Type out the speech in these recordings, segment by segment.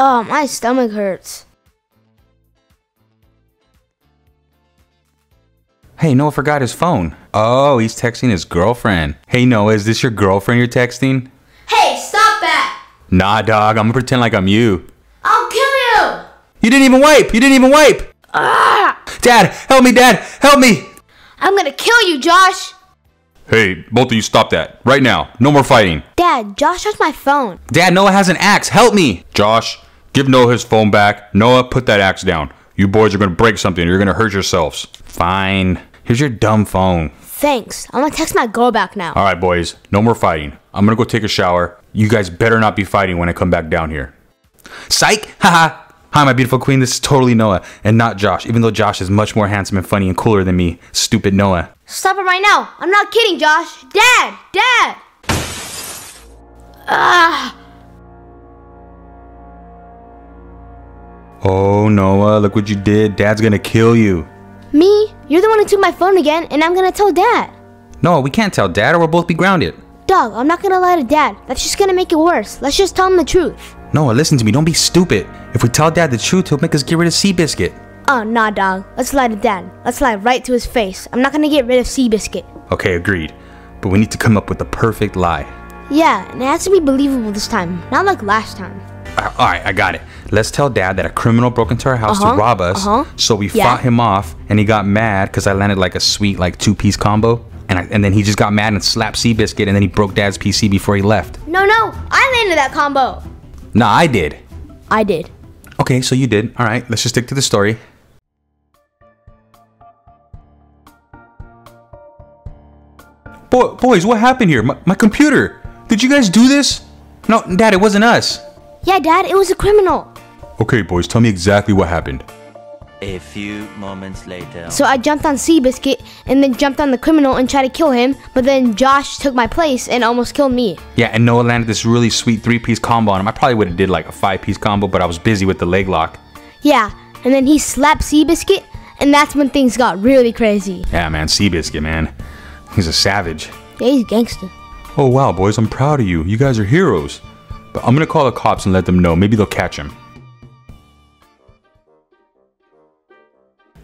Oh, my stomach hurts. Hey, Noah forgot his phone. Oh, he's texting his girlfriend. Hey, Noah, is this your girlfriend you're texting? Hey, stop that! Nah, dog, I'm gonna pretend like I'm you. I'll kill you! You didn't even wipe! You didn't even wipe! Ah! Dad, help me, Dad! Help me! I'm gonna kill you, Josh! Hey, both of you stop that. Right now. No more fighting. Dad, Josh has my phone. Dad, Noah has an axe. Help me! Josh, give Noah his phone back. Noah, put that axe down. You boys are gonna break something. You're gonna hurt yourselves. Fine. Here's your dumb phone. Thanks. I'm gonna text my girl back now. All right, boys. No more fighting. I'm gonna go take a shower. You guys better not be fighting when I come back down here. Psych! Haha! Hi, my beautiful queen. This is totally Noah and not Josh, even though Josh is much more handsome and funny and cooler than me. Stupid Noah. Stop it right now. I'm not kidding, Josh. Dad! Dad! Ah! Oh, Noah, look what you did. Dad's gonna kill you. Me? You're the one who took my phone again, and I'm gonna tell Dad. No, we can't tell Dad or we'll both be grounded. Dog, I'm not gonna lie to Dad. That's just gonna make it worse. Let's just tell him the truth. Noah, listen to me. Don't be stupid. If we tell Dad the truth, he'll make us get rid of Seabiscuit. Oh, nah, dog. Let's lie to Dad. Let's lie right to his face. I'm not gonna get rid of Seabiscuit. Okay, agreed. But we need to come up with the perfect lie. Yeah, and it has to be believable this time, not like last time. Uh, All right, I got it. Let's tell Dad that a criminal broke into our house Uh-huh, to rob us. uh-huh. So we Yeah. fought him off, and he got mad because I landed like a sweet like two piece combo. And, I, and then he just got mad and slapped Seabiscuit, and then he broke Dad's PC before he left. No, no, I landed that combo. Nah, I did. I did. Okay, so you did. All right, let's just stick to the story. Boy, boys, what happened here? My, my computer. Did you guys do this? No, Dad, it wasn't us. Yeah, Dad, it was a criminal. Okay, boys, tell me exactly what happened. A few moments later. So I jumped on Seabiscuit and then jumped on the criminal and tried to kill him, but then Josh took my place and almost killed me. Yeah, and Noah landed this really sweet three-piece combo on him. I probably would have did like a five-piece combo, but I was busy with the leg lock. Yeah, and then he slapped Seabiscuit, and that's when things got really crazy. Yeah, man, Seabiscuit, man. He's a savage. Yeah, he's gangster. Oh, wow, boys, I'm proud of you. You guys are heroes. But I'm gonna call the cops and let them know. Maybe they'll catch him.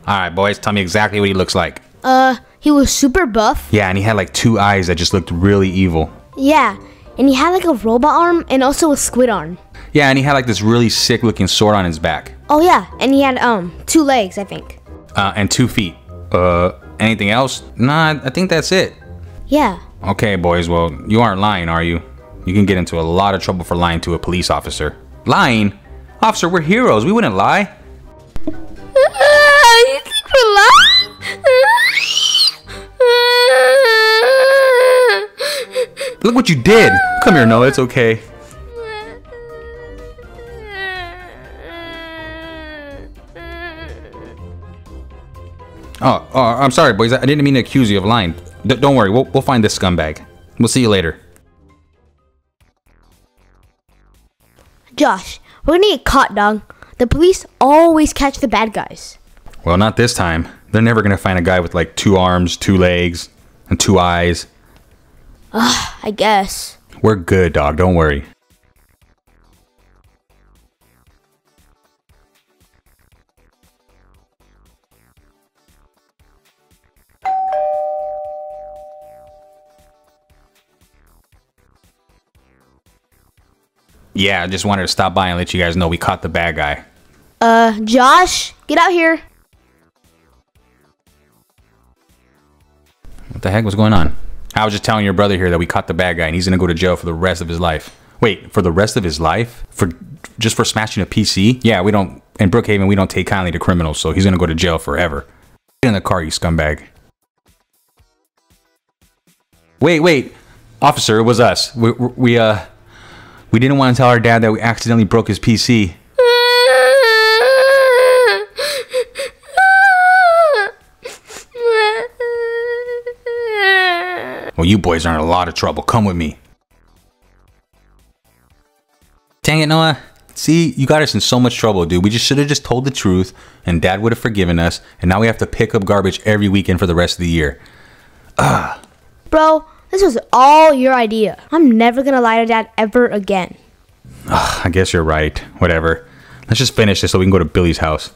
All right, boys, tell me exactly what he looks like. Uh, he was super buff. Yeah, and he had like two eyes that just looked really evil. Yeah, and he had like a robot arm and also a squid arm. Yeah, and he had like this really sick looking sword on his back. Oh yeah, and he had um two legs, I think. Uh, and two feet. Uh, anything else? Nah, I think that's it. Yeah. Okay, boys, well, you aren't lying, are you? You can get into a lot of trouble for lying to a police officer. Lying? Officer, we're heroes. We wouldn't lie. you think we're lying? Look what you did. Come here, Noah. It's okay. Oh, oh, I'm sorry, boys. I didn't mean to accuse you of lying. D- don't worry. We'll, we'll find this scumbag. We'll see you later. Josh, we're gonna get caught, dog. The police always catch the bad guys. Well, not this time. They're never gonna find a guy with like two arms, two legs, and two eyes. I guess. We're good, dog. Don't worry. Yeah, I just wanted to stop by and let you guys know we caught the bad guy. Uh, Josh, get out here. The heck was going on? I was just telling your brother here that we caught the bad guy and he's gonna go to jail for the rest of his life. Wait, for the rest of his life? For just for smashing a PC? Yeah, we don't in Brookhaven we don't take kindly to criminals, so he's gonna go to jail forever. Get in the car, you scumbag. Wait, wait, officer, it was us. We, we uh, we didn't want to tell our dad that we accidentally broke his PC. Well, you boys are in a lot of trouble. Come with me. Dang it, Noah. See, you got us in so much trouble, dude. We just should have just told the truth, and Dad would have forgiven us. And now we have to pick up garbage every weekend for the rest of the year. Bro, this was all your idea. I'm never gonna lie to dad ever again. I guess you're right. Whatever. Let's just finish this so we can go to Billy's house.